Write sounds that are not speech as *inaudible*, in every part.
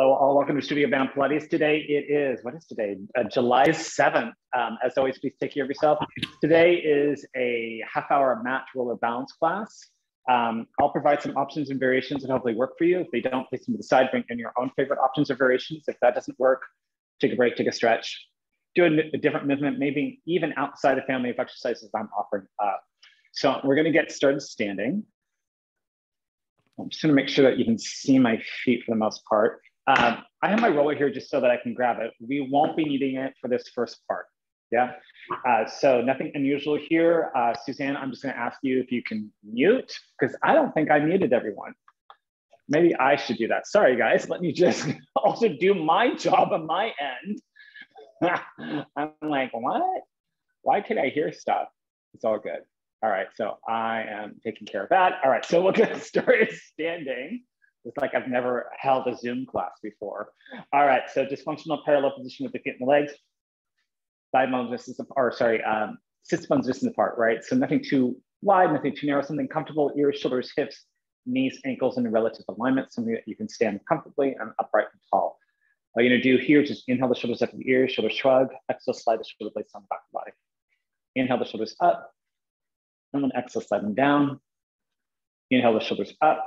Hello, all. Welcome to StudioBAM Pilates. Today it is, what is today? Uh, July 7th. Um, as always, please take care of yourself. Today is a half hour mat roller balance class. Um, I'll provide some options and variations that hopefully work for you. If they don't, place them to the side, bring in your own favorite options or variations. If that doesn't work, take a break, take a stretch, do a, a different movement, maybe even outside the family of exercises I'm offering up. So we're gonna get started standing. I'm just gonna make sure that you can see my feet for the most part. Um, I have my roller here just so that I can grab it. We won't be needing it for this first part. Yeah. Uh, so nothing unusual here. Uh, Suzanne, I'm just going to ask you if you can mute because I don't think I muted everyone. Maybe I should do that. Sorry, guys. Let me just *laughs* also do my job on my end. *laughs* I'm like, what? Why could I hear stuff? It's all good. All right. So I am taking care of that. All right. So we'll get *laughs* started standing. It's like I've never held a Zoom class before. All right, so dysfunctional parallel position with the feet and the legs. Side bones distance apart, or sorry, um, sits bones distance apart, right? So nothing too wide, nothing too narrow, something comfortable, ears, shoulders, hips, knees, ankles in relative alignment, something that you can stand comfortably and upright and tall. All you're gonna do here just inhale the shoulders up to the ears, shoulders shrug, exhale, slide the shoulder blades on the back of the body. Inhale the shoulders up, and then exhale, slide them down. Inhale the shoulders up,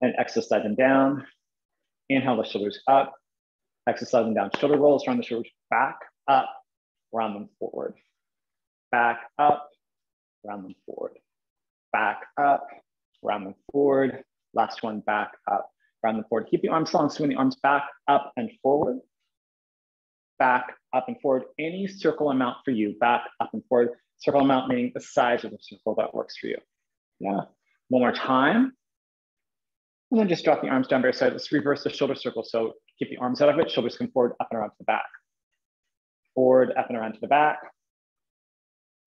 and slide them down. Inhale the shoulders up. Slide them down. Shoulder rolls, round the shoulders back, up, round them forward. Back, up, round them forward. Back, up, round them forward. Last one, back, up, round them forward. Keep the arms long, swing the arms back, up, and forward. Back, up, and forward. Any circle amount for you, back, up, and forward. Circle amount meaning the size of the circle that works for you. Yeah. One more time. And then just drop the arms down by your side. Let's reverse the shoulder circle. So keep the arms out of it. Shoulders come forward, up and around to the back. Forward, up and around to the back.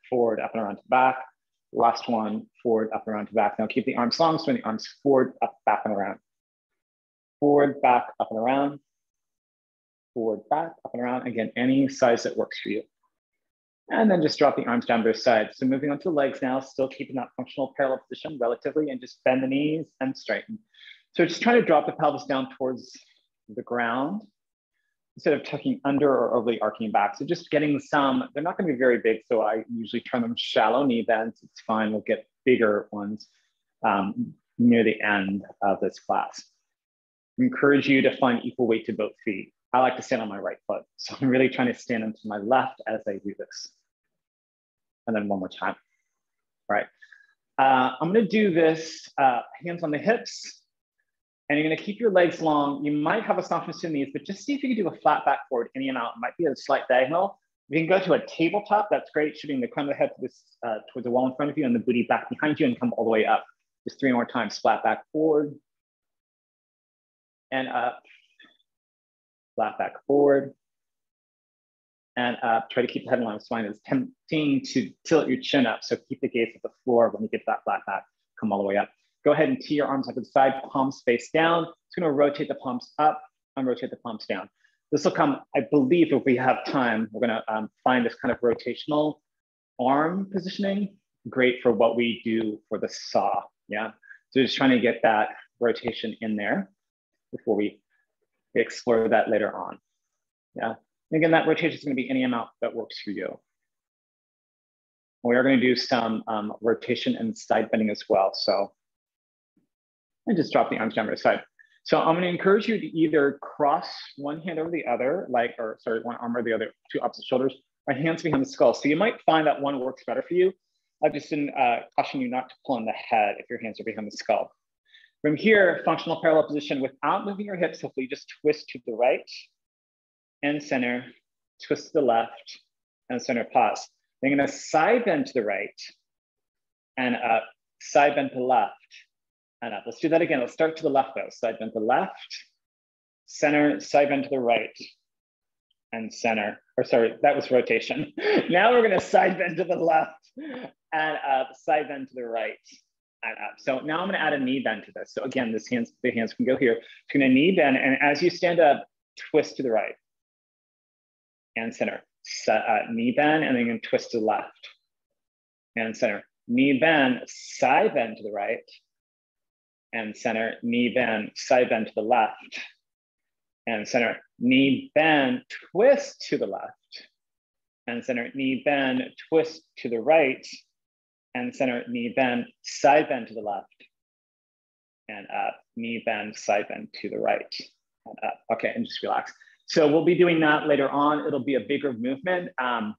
Forward, up and around to the back. Last one, forward, up and around to the back. Now keep the arms long, swing the arms forward, up, back and around. Forward, back, up and around. Forward, back, up and around. Again, any size that works for you. And then just drop the arms down both sides. So moving on to legs now, still keeping that functional parallel position relatively and just bend the knees and straighten. So just trying to drop the pelvis down towards the ground instead of tucking under or overly arcing back. So just getting some, they're not gonna be very big. So I usually turn them shallow knee bends. It's fine, we'll get bigger ones um, near the end of this class. Encourage you to find equal weight to both feet. I like to stand on my right foot. So I'm really trying to stand onto my left as I do this and then one more time. All right. Uh, I'm gonna do this uh, hands on the hips, and you're gonna keep your legs long. You might have a softness in these, but just see if you can do a flat back forward any amount. It might be a slight diagonal. You can go to a tabletop, that's great, shooting the crown of the head to this, uh, towards the wall in front of you and the booty back behind you and come all the way up. Just three more times, flat back forward and up, flat back forward and uh, try to keep the head in line with spine. It's tempting to tilt your chin up. So keep the gaze at the floor when you get that flat back, come all the way up. Go ahead and tee your arms up to the side, palms face down. It's gonna rotate the palms up and rotate the palms down. This will come, I believe if we have time, we're gonna um, find this kind of rotational arm positioning, great for what we do for the saw, yeah? So just trying to get that rotation in there before we explore that later on, yeah? And again, that rotation is going to be any amount that works for you. We are going to do some um, rotation and side bending as well. So and just drop the arms down to the side. So I'm going to encourage you to either cross one hand over the other, like, or sorry, one arm over the other, two opposite shoulders, or hands behind the skull. So you might find that one works better for you. I just didn't uh, caution you not to pull on the head if your hands are behind the skull. From here, functional parallel position without moving your hips, hopefully just twist to the right and center, twist to the left, and center pause. Then gonna side bend to the right and up, side bend to the left and up. Let's do that again. Let's start to the left though. Side bend to the left, center, side bend to the right, and center. Or sorry, that was rotation. *laughs* now we're gonna side bend to the left and up, side bend to the right and up. So now I'm gonna add a knee bend to this. So again, this hands, the hands can go here. It's gonna knee bend, and as you stand up, twist to the right and center. uh, knee bend, and then you can twist to the left and center. Knee bend, side bend to the right and center. Knee bend, side bend to the left And center, knee bend, twist to the left. And center, knee bend, twist to the right. And center, knee bend, side bend to the left. And up, knee bend, side bend to the right. And up. Okay, and just relax. So we'll be doing that later on. It'll be a bigger movement um,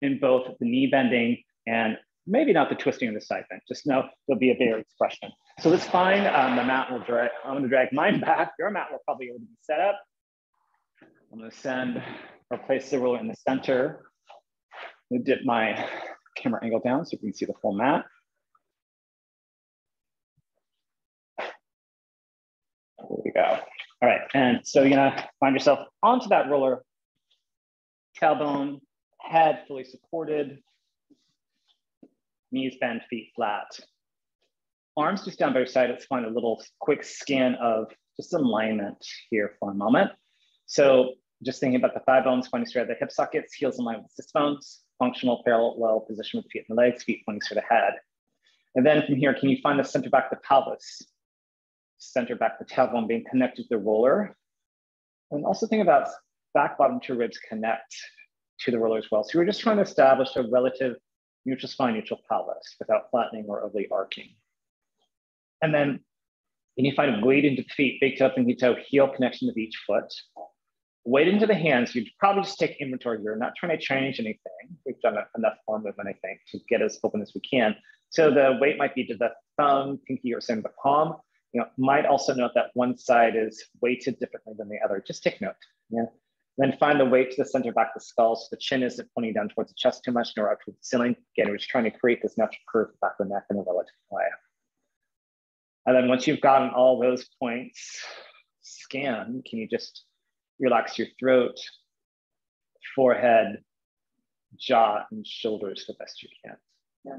in both the knee bending and maybe not the twisting of the side bend. Just know there'll be a bigger expression. So let's find um, the mat. Will drag. I'm going to drag mine *laughs* back. Your mat will probably already be set up. I'm going to send or place the roller in the center. Me dip my camera angle down so you can see the full mat. There we go. All right, and so you're gonna find yourself onto that roller, tailbone, head fully supported, knees bent, feet flat. Arms just down by your side. Let's find a little quick scan of just alignment here for a moment. So just thinking about the thigh bones pointing straight at the hip sockets, heels in line with the bones, functional parallel well position with the feet and the legs, feet pointing straight ahead. And then from here, can you find the center back of the pelvis? Center back the tailbone being connected to the roller. And also think about back bottom two ribs connect to the roller as well. So we're just trying to establish a relative neutral spine, neutral pelvis without flattening or overly arcing. And then you find a weight into the feet, big toe, pinky toe, heel connection with each foot. Weight into the hands, you'd probably just take inventory. You're not trying to change anything. We've done enough arm movement, I think, to get as open as we can. So the weight might be to the thumb, pinky, or same the palm. You know, might also note that one side is weighted differently than the other. Just take note. Yeah. Then find the weight to the center back of the skull. So the chin isn't pointing down towards the chest too much, nor up towards the ceiling. Again, we're just trying to create this natural curve back of the neck in a relative way. And then once you've gotten all those points scanned, can you just relax your throat, forehead, jaw, and shoulders the best you can. Yeah.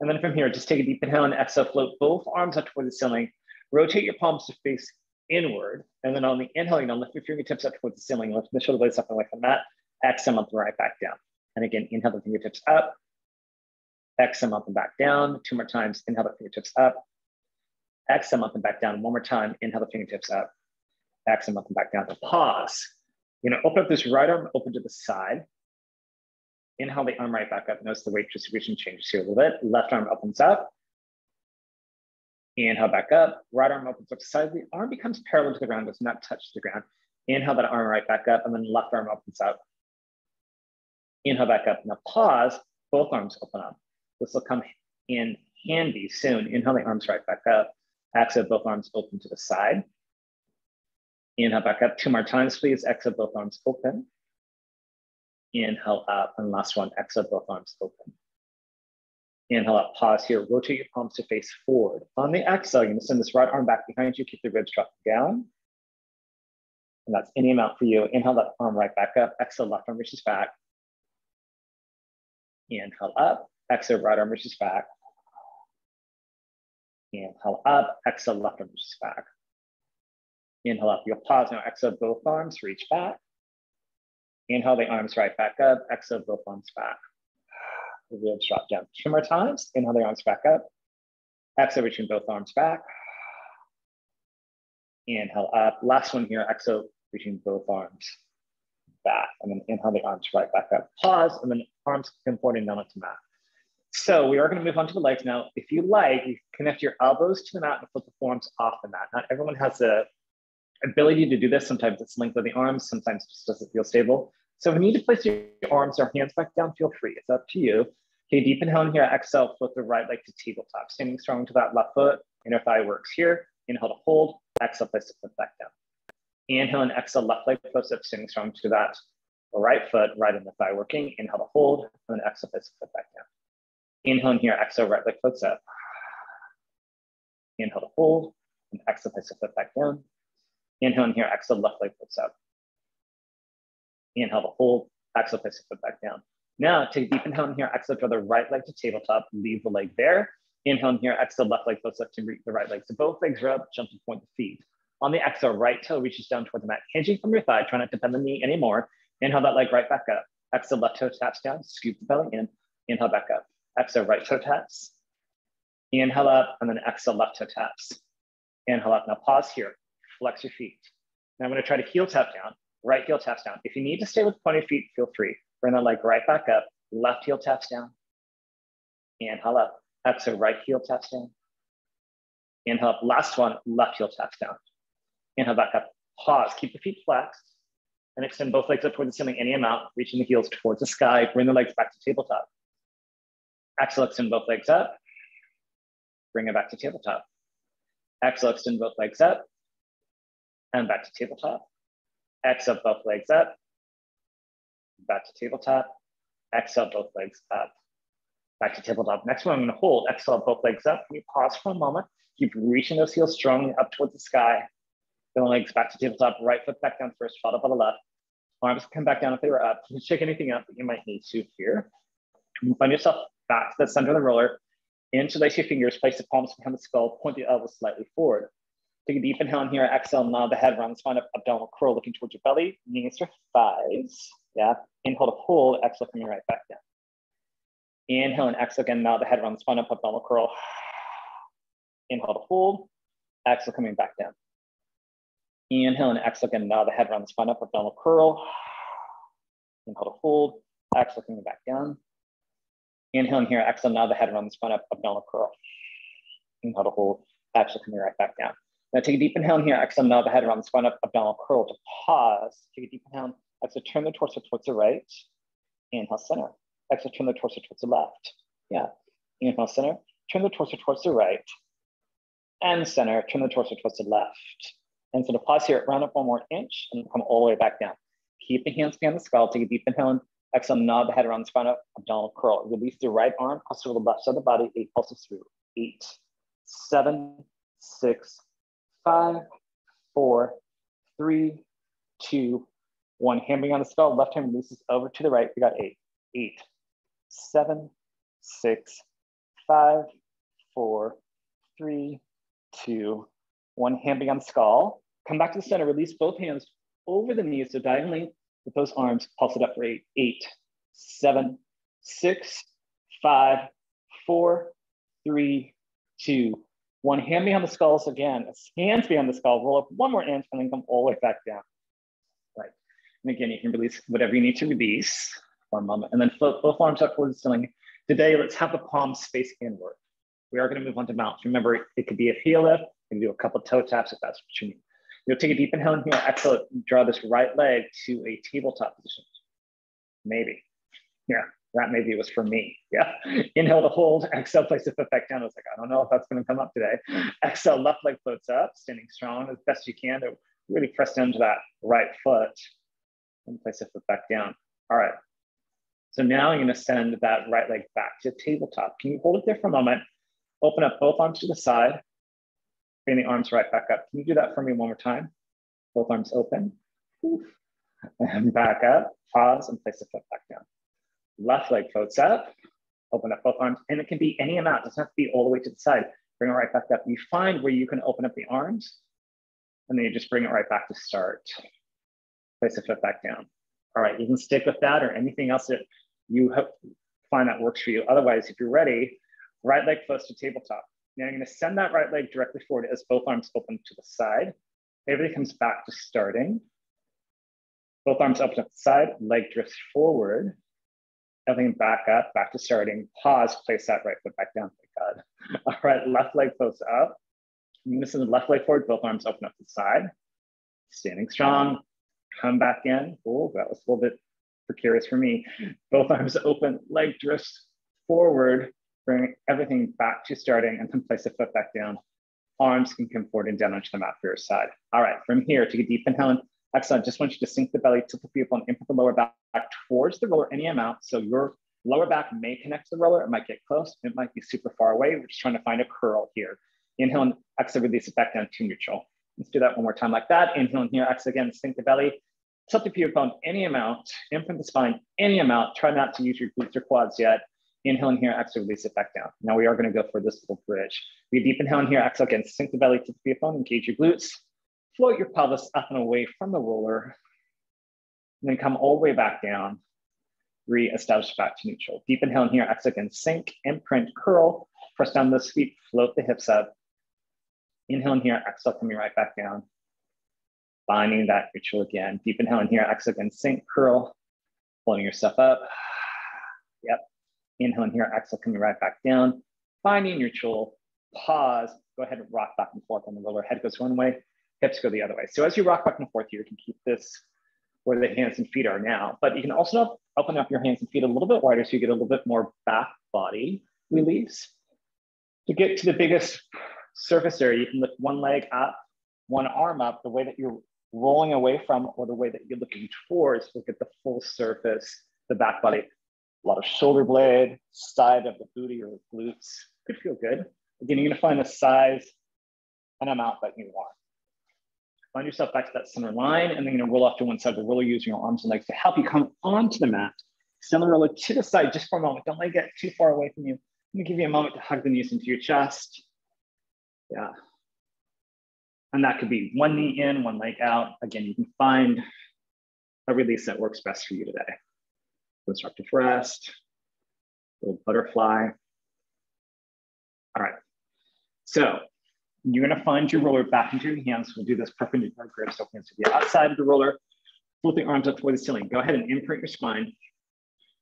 And then from here, just take a deep inhale and exhale, float both arms up toward the ceiling. Rotate your palms to face inward. And then on the you know, lift your fingertips up towards the ceiling, lift the shoulder blades up and away from that. Exhale up and right back down. And again, inhale the fingertips up. Exhale up and back down. Two more times. Inhale the fingertips up. Exhale up and back down. One more time. Inhale the fingertips up. Exhale up and back down. Pause. You know, open up this right arm, open to the side. Inhale the arm right back up. Notice the weight distribution changes here a little bit. Left arm opens up. Inhale back up, right arm opens up to side. The arm becomes parallel to the ground, does not touch the ground. Inhale that arm right back up, and then left arm opens up. Inhale back up. Now pause, both arms open up. This will come in handy soon. Inhale the arms right back up. Exhale, both arms open to the side. Inhale back up two more times, please. Exhale, both arms open. Inhale up, and last one, exhale, both arms open. Inhale up, pause here, rotate your palms to face forward. On the exhale, you're gonna send this right arm back behind you, keep the ribs dropping down. And that's any amount for you. Inhale that arm right back up, exhale, left arm reaches back. Inhale up, exhale, right arm reaches back. Inhale up, exhale, left arm reaches back. Inhale up, you'll pause now, exhale, both arms reach back. Inhale the arms right back up, exhale, both arms back the ribs drop down two more times. Inhale the arms back up. Exhale, reaching both arms back. Inhale up. Last one here. Exhale, reaching both arms back. And then inhale the arms right back up. Pause, and then arms come forward down onto mat. So we are going to move on to the legs now. If you like, you connect your elbows to the mat and flip the forearms off the mat. Not everyone has the ability to do this. Sometimes it's length of the arms, sometimes it just doesn't feel stable. So if you need to place your arms or hands back down, feel free. It's up to you. Okay, deep inhale in here, exhale, flip the right leg to tabletop. Standing strong to that left foot, inner thigh works here. Inhale to hold, exhale, place the foot back down. Inhale and exhale, left leg flips up, standing strong to that right foot, right in the thigh working. Inhale to hold, and exhale, place the foot back down. Inhale in here, exhale, right leg flips up. Inhale to hold, and exhale, place the foot back down. Inhale in here, exhale, left leg flips up. Inhale to hold, exhale, place the foot back down. Now take a deep inhale in here, exhale, draw the right leg to tabletop, leave the leg there. Inhale in here, exhale, left leg floats up to the right leg. So both legs are up, jump to point the feet. On the exhale, right toe reaches down toward the mat, hinging from your thigh, try not to bend the knee anymore. Inhale that leg right back up. Exhale, left toe taps down, scoop the belly in. Inhale back up. Exhale, right toe taps. Inhale up, and then exhale, left toe taps. Inhale up. Now pause here. Flex your feet. Now I'm gonna try to heel tap down, right heel taps down. If you need to stay with pointed feet, feel free. Bring the leg right back up, left heel taps down. Inhale up, exhale, right heel taps down. Inhale up, last one, left heel taps down. Inhale back up, pause, keep the feet flexed, and extend both legs up towards the ceiling any amount, reaching the heels towards the sky, bring the legs back to tabletop. Exhale, extend both legs up, bring it back to tabletop. Exhale, extend both legs up, and back to tabletop. Exhale, both legs up, back to tabletop. Exhale, both legs up, back to tabletop. Next one, I'm gonna hold, exhale, both legs up. We pause for a moment. Keep reaching those heels strongly up towards the sky. Then legs back to tabletop, right foot back down first, followed by the left. Arms come back down if they were up. Can shake anything up that you might need to here. Find yourself back to the center of the roller. Interlace your fingers, place the palms behind the skull, point the elbows slightly forward. Take a deep inhale in here, exhale, nod the head, run spine up, abdominal curl, looking towards your belly, knees to thighs. Yeah, inhale to hold, exhale, coming right back down. Inhale and exhale again, nod the head, run spine up, abdominal curl. Inhale to hold, exhale, coming back down. Inhale and exhale again, nod the head, run spine up, abdominal curl. Inhale to hold, exhale, coming back down. Inhale in here, exhale, nod the head, run the spine up, abdominal curl. Inhale to hold, exhale, coming right back down. Now take a deep inhale in here, exhale, nod the head, around the spine up, abdominal curl to pause. Take a deep inhale, exhale, turn the torso towards the right. Inhale, center. Exhale, turn the torso towards the left. Yeah. Inhale, center. Turn the torso towards the right. And center, turn the torso towards the left. And so to pause here, round up one more inch and come all the way back down. Keep the hands behind the skull, take a deep inhale and exhale, nod the head around the spine up, abdominal curl. Release the right arm, pulse to the left side of the body, eight pulses through. Eight, seven, six, five, four, three, two, one. Hand on the skull, left hand releases over to the right. We got eight, eight, seven, six, five, four, three, two, one. Hand on the skull. Come back to the center, release both hands over the knees, so diagonally with those arms, pulse it up for eight, eight, seven, six, five, four, three, two, one. Hand behind the skulls again, hands behind the skull, roll up one more inch and then come all the way back down. Right. And again, you can release whatever you need to release for a moment and then both arms up towards the ceiling. Today, let's have the palms face inward. We are going to move on to mounts. Remember, it could be a heel lift. You can do a couple toe taps if that's what you need. You'll take a deep inhale in here, exhale, draw this right leg to a tabletop position. Maybe. Yeah, that maybe it was for me. Yeah. Inhale to hold, exhale, place the foot back down. I was like, I don't know if that's going to come up today. Exhale, left leg floats up, standing strong as best you can to really press down to that right foot and place the foot back down. All right. So now I'm going to send that right leg back to tabletop. Can you hold it there for a moment? Open up both arms to the side. Bring the arms right back up. Can you do that for me one more time? Both arms open. And back up, pause, and place the foot back down. Left leg floats up, open up both arms, and it can be any amount. It doesn't have to be all the way to the side. Bring it right back up. You find where you can open up the arms, and then you just bring it right back to start. Place the foot back down. All right, you can stick with that or anything else that you find that works for you. Otherwise, if you're ready, right leg floats to tabletop. Now you're gonna send that right leg directly forward as both arms open to the side. Everybody comes back to starting. Both arms open to the side, leg drifts forward. Everything back up, back to starting. Pause, place that right foot back down, thank God. *laughs* All right, left leg floats up. This is the left leg forward, both arms open up to the side. Standing strong, come back in. Oh, that was a little bit precarious for me. Both arms open, leg drifts forward, bring everything back to starting and then place the foot back down. Arms can come forward and down onto the mat for your side. All right, from here, take a deep inhale and exhale. Just want you to sink the belly, tilt the feet and input the lower back towards the roller any amount. So your lower back may connect to the roller. It might get close. It might be super far away. We're just trying to find a curl here. Inhale and exhale, release it back down to neutral. Let's do that one more time like that. Inhale and here, exhale again, sink the belly, tilt the pubic bone any amount, imprint the spine any amount. Try not to use your glutes or quads yet. Inhale in here, exhale, release it back down. Now we are going to go for this little bridge. We deep inhale in here, exhale again, sink the belly to the feet bone, engage your glutes, float your pelvis up and away from the roller, and then come all the way back down, re-establish back to neutral. Deep inhale in here, exhale again, sink, imprint, curl, press down those feet, float the hips up. Inhale in here, exhale, coming right back down. Finding that neutral again. Deep inhale in here, exhale again, sink, curl, pulling yourself up. Yep. Inhale in here, exhale, coming right back down. Finding neutral, pause, go ahead and rock back and forth on the roller. Head goes one way, hips go the other way. So as you rock back and forth, you can keep this where the hands and feet are now, but you can also open up your hands and feet a little bit wider so you get a little bit more back body release. To get to the biggest surface area, you can lift one leg up, one arm up, the way that you're rolling away from or the way that you're looking towards, look at the full surface, the back body. A lot of shoulder blade, side of the booty or glutes. Could feel good. Again, you're gonna find the size and amount that you want. Find yourself back to that center line and then you're gonna roll off to one side. The roller using your arms and legs to help you come onto the mat. Roller to the side just for a moment. Don't let it get too far away from you. Let me give you a moment to hug the knees into your chest. Yeah. And that could be one knee in, one leg out. Again, you can find a release that works best for you today. Constructive rest, little butterfly. All right. So you're gonna find your roller back into your hands. We'll do this perpendicular grip. So hands to the outside of the roller, flip the arms up toward the ceiling. Go ahead and imprint your spine.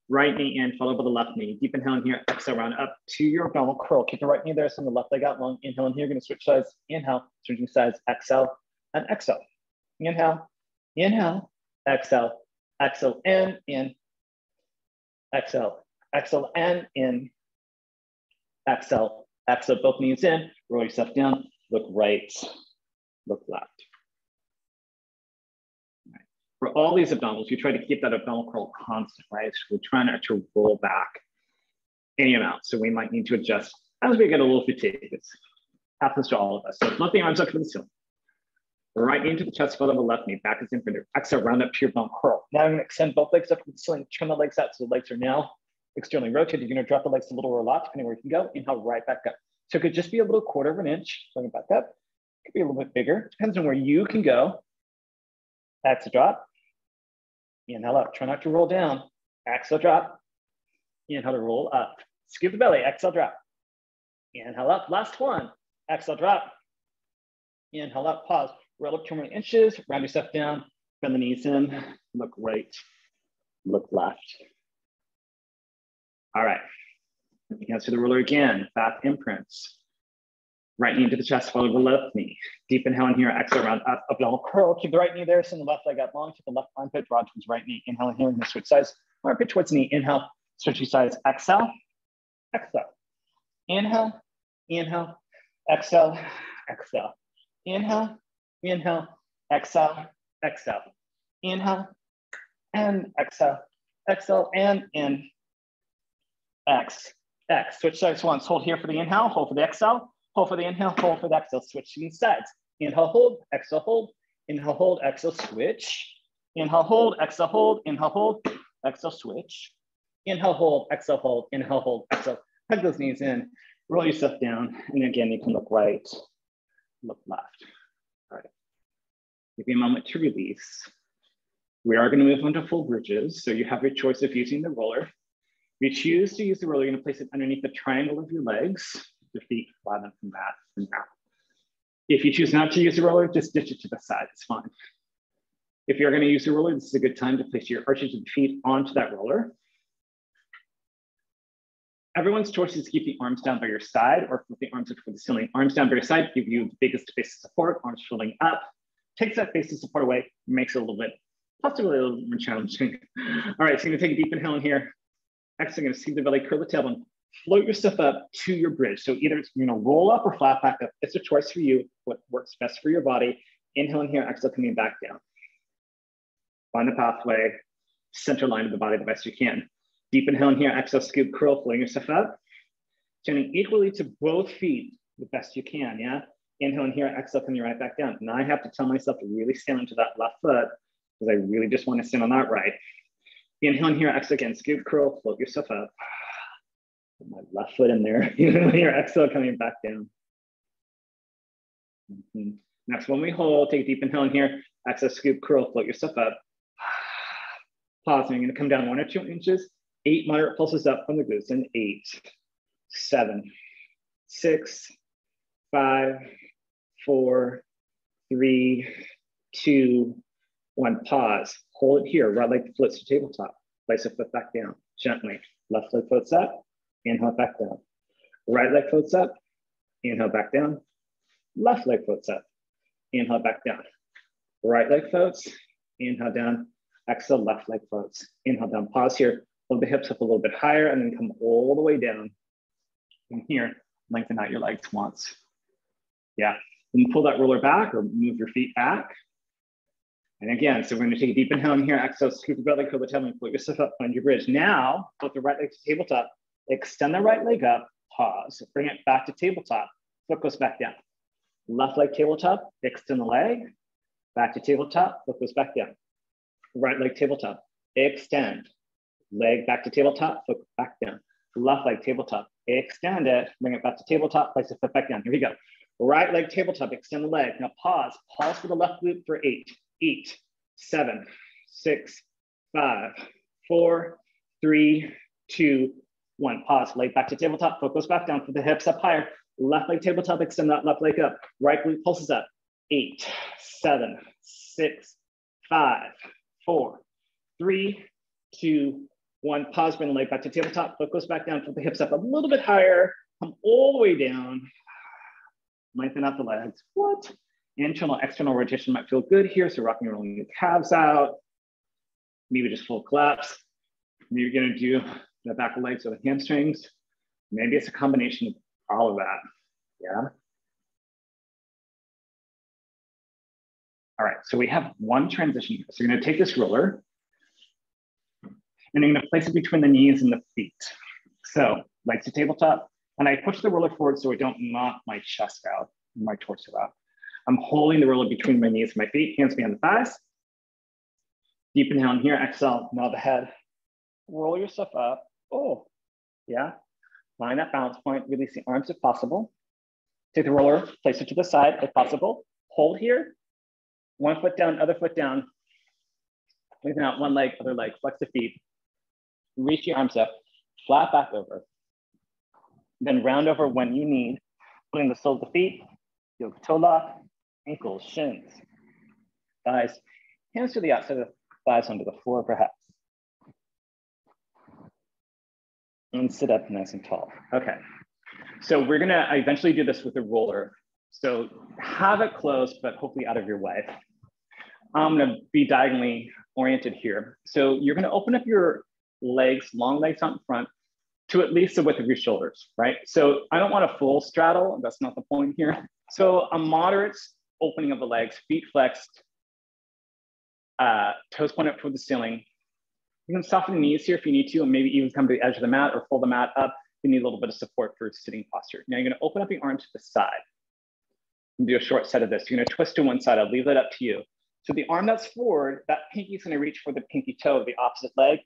Right knee in, followed by the left knee. Deep inhale in here, exhale round up to your abdominal curl. Keep the right knee there, send the left leg out long. Inhale in here, gonna switch sides. Inhale, switching sides, exhale, and exhale. Inhale, inhale, exhale, exhale, and in. Exhale, exhale, and in. Exhale, exhale, both knees in. Roll yourself down, look right, look left. For all these abdominals, you try to keep that abdominal curl constant, right? So we're trying not to roll back any amount. So we might need to adjust as we get a little fatigued. It happens to all of us. So lift the arms up to the ceiling. Right into the chest, foot the left knee, back is in front of Exhale, round up to your bum curl. Now I'm gonna extend both legs up to the ceiling, turn the legs out so the legs are now externally rotated. You're gonna drop the legs a little or a lot, depending where you can go. Inhale, right back up. So it could just be a little quarter of an inch, back up. It could be a little bit bigger, depends on where you can go. Exhale, drop. Inhale up, try not to roll down. Exhale, drop. Inhale to roll up. Scoop the belly, exhale, drop. Inhale up, last one. Exhale, drop. Inhale up, pause. Roll up 20 inches, round yourself down, bend the knees in, look right, look left. All right, hands to the roller again, back imprints. Right knee into the chest, follow the left knee. Deep inhale in here, exhale around up, abdominal curl. Keep the right knee there, send the left leg out long, keep the left armpit, draw towards right knee. Inhale in here, switch sides. Armpit towards knee, inhale, switch sides, exhale, exhale. Inhale, inhale, exhale, exhale. Inhale, inhale, exhale, exhale. Inhale, and exhale, exhale, and in. X, X. Switch sides once. Hold here for the inhale, hold for the exhale, hold for the inhale, hold for the exhale. Switching sides. Inhale, hold, exhale, hold. Inhale, hold, exhale, switch. Inhale, hold, exhale, hold. Inhale, hold, exhale, switch. Inhale, hold, exhale, hold. Inhale, hold, exhale. Hug those knees in. Roll yourself down. And again, you can look right, look left. All right. Give you a moment to release. We are going to move on to full bridges. So you have your choice of using the roller. If you choose to use the roller, you're to place it underneath the triangle of your legs, your feet flat from that and down. If you choose not to use the roller, just ditch it to the side. It's fine. If you're going to use the roller, this is a good time to place your arches of the feet onto that roller. Everyone's choice is to keep the arms down by your side or flip the arms up toward the ceiling. Arms down by your side give you the biggest base of support, arms folding up, takes that base of support away, makes it a little bit, possibly a little more challenging. *laughs* All right, so you're gonna take a deep inhale in here. Exhale, gonna see the belly, curl the tailbone, float yourself up to your bridge. So either it's you know roll up or flat back up. It's a choice for you, what works best for your body. Inhale in here, exhale coming back down. Find the pathway, center line of the body the best you can. Deep inhale in here, exhale, scoop, curl, floating yourself up. Turning equally to both feet the best you can, yeah? Inhale in here, exhale, coming right back down. Now I have to tell myself to really stand onto that left foot because I really just want to stand on that right. Inhale in here, exhale again, scoop, curl, float yourself up. Put my left foot in there. *laughs* Here, exhale, coming back down. Mm -hmm. Next one we hold, take a deep inhale in here, exhale, scoop, curl, float yourself up. *sighs* Pausing, you're gonna come down one or two inches, eight moderate pulses up from the glutes, and eight, seven, six, five, four, three, two, one, pause. Hold it here, right leg floats to tabletop. Place a foot back down, gently. Left leg floats up, inhale back down. Right leg floats up, inhale back down. Left leg floats up, inhale back down. Right leg floats, inhale down. Exhale, left leg floats. Inhale down, pause here. Hold the hips up a little bit higher and then come all the way down. From here, lengthen out your legs once. Yeah, and pull that roller back or move your feet back. And again, so we're gonna take a deep inhale in here, exhale, scoop the belly, curl the tailbone, pull yourself up, find your bridge. Now, put the right leg to tabletop, extend the right leg up, pause, bring it back to tabletop, foot goes back down. Left leg tabletop, extend the leg, back to tabletop, foot goes back down. Right leg tabletop, extend, leg back to tabletop, foot back down. Left leg tabletop, extend it, bring it back to tabletop, place the foot back down. Here we go. Right leg tabletop, extend the leg. Now pause, pause for the left glute for eight, eight, seven, six, five, four, three, two, one. Pause, leg back to tabletop, goes back down, put the hips up higher. Left leg tabletop, extend that left leg up. Right glute pulses up. Eight, seven, six, five, four, three, two, one. Pause, bring the leg back to tabletop, goes back down, put the hips up a little bit higher, come all the way down. Lengthen out the legs. What? Internal, external rotation might feel good here. So rocking and rolling your calves out. Maybe just full collapse. Maybe you're gonna do the back of legs or the hamstrings. Maybe it's a combination of all of that. Yeah. All right, so we have one transition here. So you're gonna take this roller and you're gonna place it between the knees and the feet. So legs to tabletop, and I push the roller forward so I don't knock my chest out, my torso out. I'm holding the roller between my knees my feet, hands behind the thighs. Deep inhale in here, exhale, nod the head. Roll yourself up. Oh, yeah. Find that balance point, release the arms if possible. Take the roller, place it to the side if possible. Hold here, one foot down, other foot down. Lengthen out one leg, other leg, flex the feet. Reach your arms up, flat back over. Then round over when you need, putting the sole of the feet, yoke toe lock, ankles, shins, thighs, hands to the outside of the thighs onto the floor perhaps. And sit up nice and tall. Okay. So we're gonna eventually do this with a roller. So have it close, but hopefully out of your way. I'm gonna be diagonally oriented here. So you're gonna open up your legs, long legs out in front, to at least the width of your shoulders, right? So I don't want a full straddle, that's not the point here. So a moderate opening of the legs, feet flexed, uh, toes pointed up toward the ceiling. You can soften the knees here if you need to, and maybe even come to the edge of the mat or fold the mat up. You need a little bit of support for sitting posture. Now you're gonna open up the arm to the side. And do a short set of this. You're gonna twist to one side, I'll leave that up to you. So the arm that's forward, that pinky is gonna reach for the pinky toe of the opposite leg.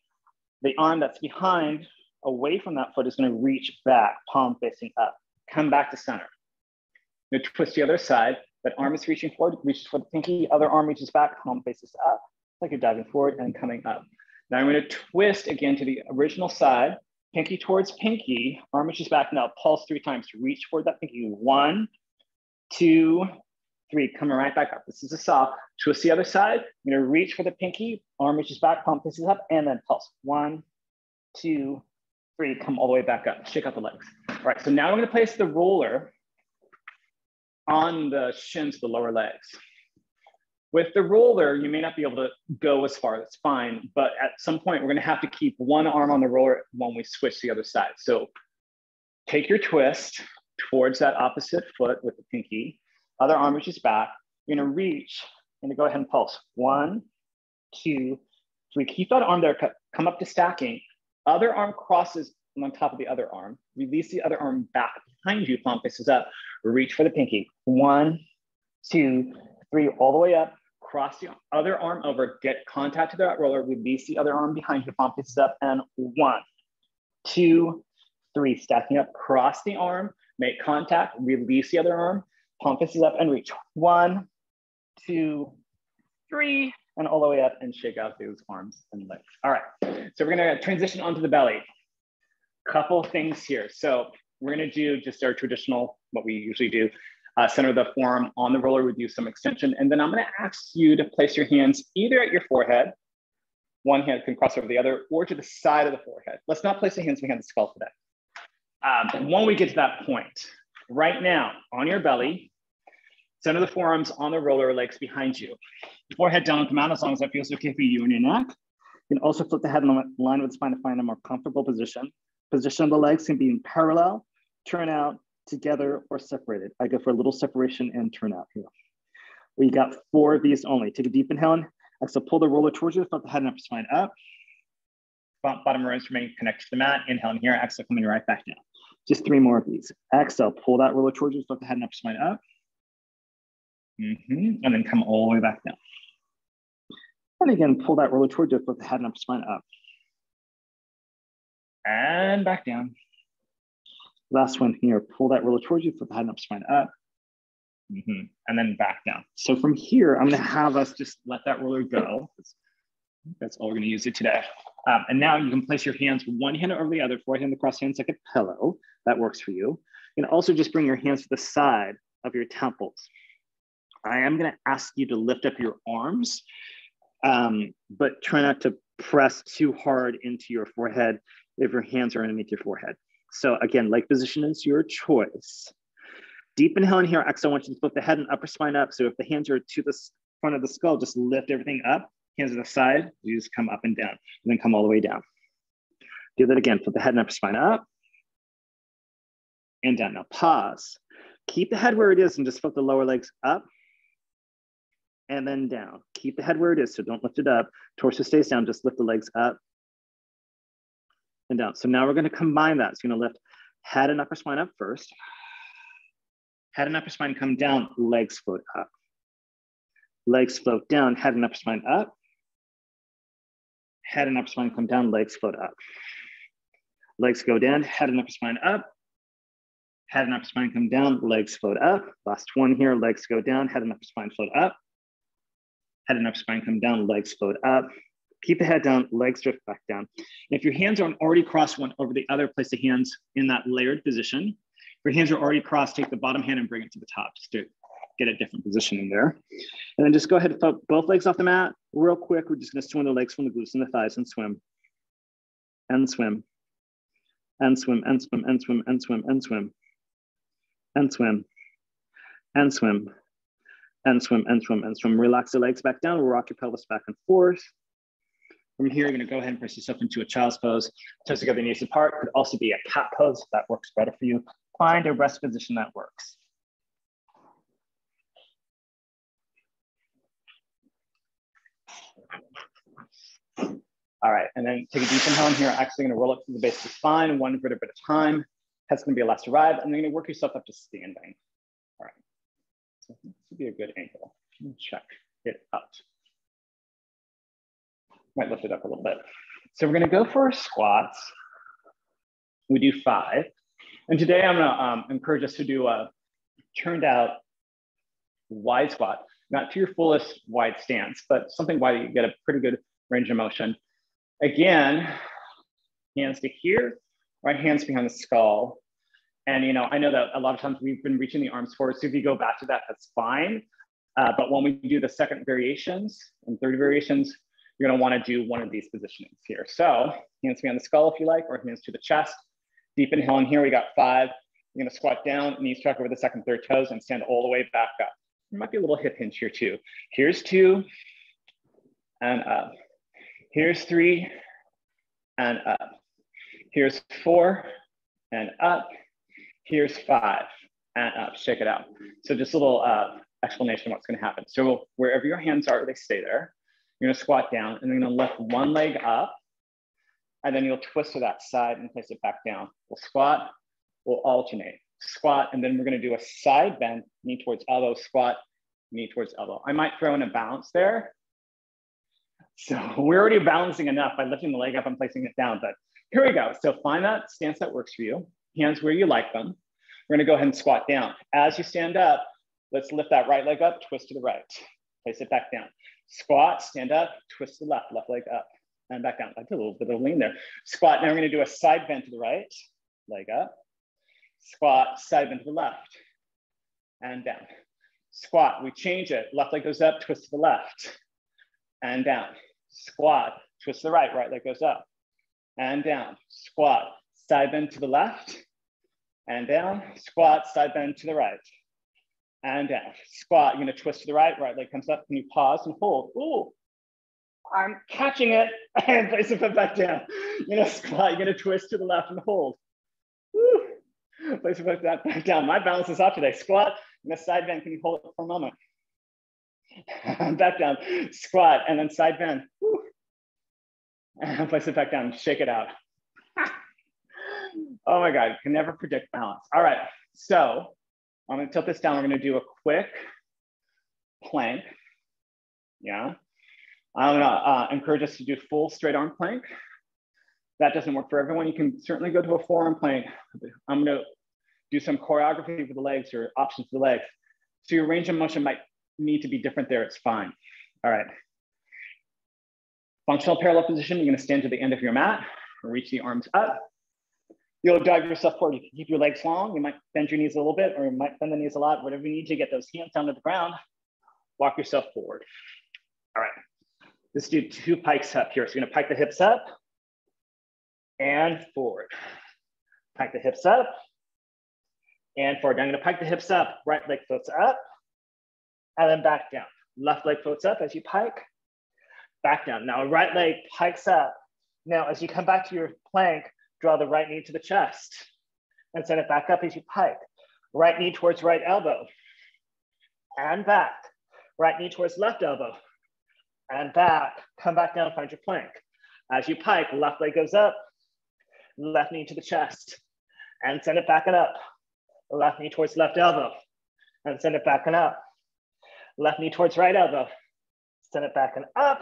The arm that's behind, away from that foot, is gonna reach back, palm facing up. Come back to center. Gonna twist the other side. That arm is reaching forward, reaches for the pinky, other arm reaches back, palm faces up, like you're diving forward and coming up. Now I'm gonna twist again to the original side, pinky towards pinky, arm reaches back. Now pulse three times to reach forward that pinky. One, two, three, coming right back up. This is a soft. Twist the other side. I'm gonna reach for the pinky, arm reaches back, palm faces up, and then pulse. One, two, three, come all the way back up. Shake out the legs. All right, so now I'm gonna place the roller on the shins of the lower legs. With the roller, you may not be able to go as far, that's fine, but at some point we're gonna have to keep one arm on the roller when we switch the other side. So take your twist towards that opposite foot with the pinky, other arm reaches back, you're gonna reach, and go ahead and pulse. One, two, three. Keep that arm there, come up to stacking. Other arm crosses on top of the other arm. Release the other arm back behind you, palm faces up. Reach for the pinky. One, two, three, all the way up. Cross the other arm over, get contact to that roller, release the other arm behind you, palm faces up, and one, two, three, stacking up, cross the arm, make contact, release the other arm, palm faces up and reach. One, two, three, and all the way up and shake out those arms and legs. All right, so we're gonna transition onto the belly. Couple things here. So we're gonna do just our traditional, what we usually do. uh, center the forearm on the roller, with do some extension. And then I'm gonna ask you to place your hands either at your forehead, one hand can cross over the other, or to the side of the forehead. Let's not place the hands behind the skull today. Um, when we get to that point, right now, on your belly, center the forearms on the roller, legs behind you. Forehead down the mat as long as that feels okay for you and your neck. You can also flip the head in line with the spine to find a more comfortable position. Position of the legs can be in parallel, turn out, together, or separated. I go for a little separation and turn out here. We got four of these only. Take a deep inhale. Exhale, pull the roller towards you, flip the head and upper spine up. Bottom ribs remain connected to the mat. Inhale in here, exhale, coming right back down. Just three more of these. Exhale, pull that roller towards you, flip the head and upper spine up. Mm -hmm. And then come all the way back down. And again, pull that roller towards you, flip the head and upper spine up. And back down. Last one here, pull that roller towards you, flip the head and upper spine up. Mm -hmm. And then back down. So from here, I'm gonna have us just let that roller go. That's all we're gonna use it today. Um, and now you can place your hands one hand over the other, forehead across hands like a pillow. That works for you. And also just bring your hands to the side of your temples. I am gonna ask you to lift up your arms, um, but try not to press too hard into your forehead if your hands are underneath your forehead. So again, leg position is your choice. Deep inhale in here, exhale, I want you to flip the head and upper spine up. So if the hands are to the front of the skull, just lift everything up hands to the side, you just come up and down, and then come all the way down. Do that again, put the head and upper spine up and down. Now pause. Keep the head where it is and just flip the lower legs up and then down. Keep the head where it is, so don't lift it up. Torso stays down, just lift the legs up and down. So now we're gonna combine that. So you're gonna lift head and upper spine up first. Head and upper spine come down, legs float up. Legs float down, head and upper spine up head and upper spine come down, legs float up. Legs go down, head and upper spine up. Head and upper spine come down, legs float up. Last one here, legs go down, head and upper spine float up. Head and upper spine come down, legs float up. Keep the head down, legs drift back down. And if your hands aren't already crossed one over the other, place the hands in that layered position. If your hands are already crossed, take the bottom hand and bring it to the top just to get a different position in there. And then just go ahead and flip both legs off the mat. Real quick, we're just gonna swing the legs from the glutes and the thighs and swim. And swim. And swim, and swim, and swim, and swim, and swim. And swim. And swim. And swim, and swim, and swim. Relax the legs back down. Rock your pelvis back and forth. From here, you're gonna go ahead and press yourself into a child's pose. Toes together, knees apart. Could also be a cat pose if that works better for you. Find a rest position that works. All right, and then take a deep inhale in here. Actually gonna roll up to the base of the spine, one vertebra at a time. That's gonna be a last arrive, and then you're gonna work yourself up to standing. All right, so this would be a good angle. Check it out. Might lift it up a little bit. So we're gonna go for our squats. We do five. And today I'm gonna um, encourage us to do a turned out wide squat, not to your fullest wide stance, but something wide you get a pretty good range of motion. Again, hands to here, right hands behind the skull. And you know, I know that a lot of times we've been reaching the arms forward. So if you go back to that, that's fine. Uh, but when we do the second variations and third variations, you're gonna wanna do one of these positionings here. So hands behind the skull if you like, or hands to the chest. Deep inhale in here, we got five. You're gonna squat down, knees track over the second, third toes and stand all the way back up. There might be a little hip hinge here too. Here's two and up. Here's three and up. Here's four and up. Here's five and up. Check it out. So just a little uh, explanation of what's gonna happen. So wherever your hands are, they stay there. You're gonna squat down and you're gonna lift one leg up and then you'll twist to that side and place it back down. We'll squat, we'll alternate. Squat, and then we're gonna do a side bend, knee towards elbow, squat, knee towards elbow. I might throw in a bounce there so *laughs* we're already balancing enough by lifting the leg up and placing it down, but here we go. So find that stance that works for you. Hands where you like them. We're gonna go ahead and squat down. As you stand up, let's lift that right leg up, twist to the right. Place it back down. Squat, stand up, twist to the left, left leg up and back down. I did a little bit of lean there. Squat, now we're gonna do a side bend to the right, leg up. Squat, side bend to the left. and down. Squat, we change it. Left leg goes up, twist to the left, and down. Squat, twist to the right, right leg goes up, and down. Squat, side bend to the left, and down. Squat, side bend to the right, and down. Squat, you're gonna twist to the right, right leg comes up, can you pause and hold? Ooh, I'm catching it, *laughs* and place foot back down. You're gonna squat, you're gonna twist to the left and hold. Woo. Place it back, back down. My balance is off today. Squat, and a side bend, can you hold it for a moment? *laughs* back down, squat, and then side bend. Woo. And *laughs* place it back down, shake it out. oh my God, can never predict balance. All right, so I'm gonna tilt this down. We're gonna do a quick plank. Yeah. I'm gonna uh, encourage us to do full straight arm plank. That doesn't work for everyone. You can certainly go to a forearm plank. I'm gonna do some choreography for the legs or options for the legs. So your range of motion might need to be different there, it's fine. All right. Functional parallel position, you're gonna stand to the end of your mat, reach the arms up. You'll drive yourself forward. You can keep your legs long. You might bend your knees a little bit or you might bend the knees a lot, whatever you need to get those hands down to the ground. Walk yourself forward. All right, let's do two pikes up here. So you're gonna pike the hips up and forward. Pike the hips up and forward. I'm gonna pike the hips up, right leg floats up and then back down. Left leg floats up as you pike, back down. Now right leg pikes up. Now as you come back to your plank, Draw the right knee to the chest and send it back up as you pike. Right knee towards right elbow and back. Right knee towards left elbow and back. Come back down, find your plank. As you pike, left leg goes up, left knee to the chest and send it back and up. Left knee towards left elbow and send it back and up. Left knee towards right elbow, send it back and up.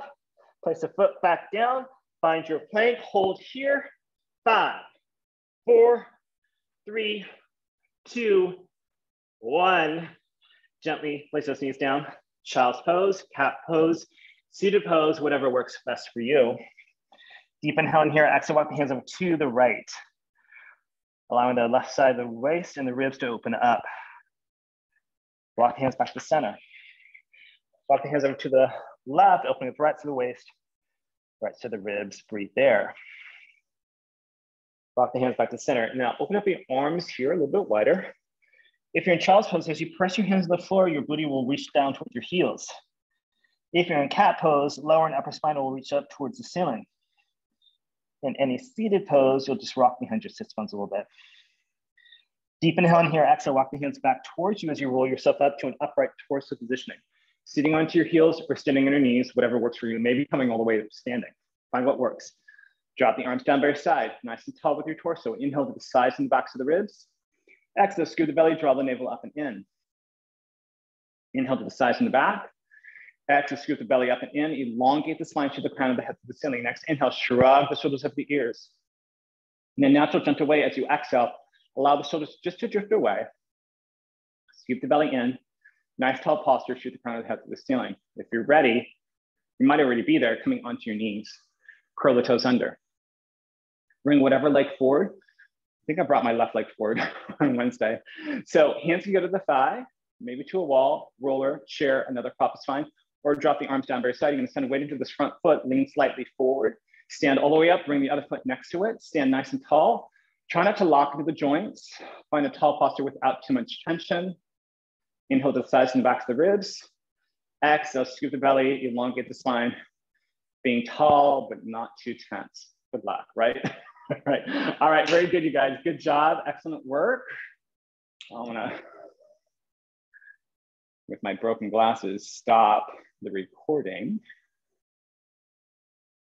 Place the foot back down, find your plank, hold here, five, four, three, two, one. Gently place those knees down. Child's pose, cat pose, seated pose, whatever works best for you. Deep inhale in here, exhale, walk the hands over to the right. Allowing the left side of the waist and the ribs to open up. Walk the hands back to the center. Walk the hands over to the left, opening the right to the waist, right to the ribs, breathe there. Rock the hands back to center. Now open up your arms here a little bit wider. If you're in child's pose, as you press your hands to the floor, your booty will reach down towards your heels. If you're in cat pose, lower and upper spine will reach up towards the ceiling. In any seated pose, you'll just rock behind your sits bones a little bit. Deep inhale in here, exhale, walk the hands back towards you as you roll yourself up to an upright torso positioning. Sitting onto your heels or standing on your knees, whatever works for you, maybe coming all the way to standing. Find what works. Drop the arms down by your side, nice and tall with your torso. Inhale to the sides and the backs of the ribs. Exhale, scoot the belly, draw the navel up and in. Inhale to the sides and the back. Exhale, scoot the belly up and in. Elongate the spine to the crown of the head to the ceiling. Next, inhale, shrug the shoulders up to the ears. In a natural, gentle way, as you exhale, allow the shoulders just to drift away. Scoop the belly in. Nice tall posture, shoot the crown of the head to the ceiling. If you're ready, you might already be there, coming onto your knees. Curl the toes under. Bring whatever leg forward. I think I brought my left leg forward *laughs* on Wednesday. So hands can go to the thigh, maybe to a wall, roller, chair, another prop is fine, or drop the arms down very side. You're gonna send weight into this front foot, lean slightly forward, stand all the way up, bring the other foot next to it, stand nice and tall. Try not to lock into the joints. Find a tall posture without too much tension. Inhale to the sides and the backs of the ribs. Exhale, scoop the belly, elongate the spine. Being tall, but not too tense. Good luck, right? *laughs* All right. All right. Very good, you guys. Good job. Excellent work. I'm going to, with my broken glasses, stop the recording.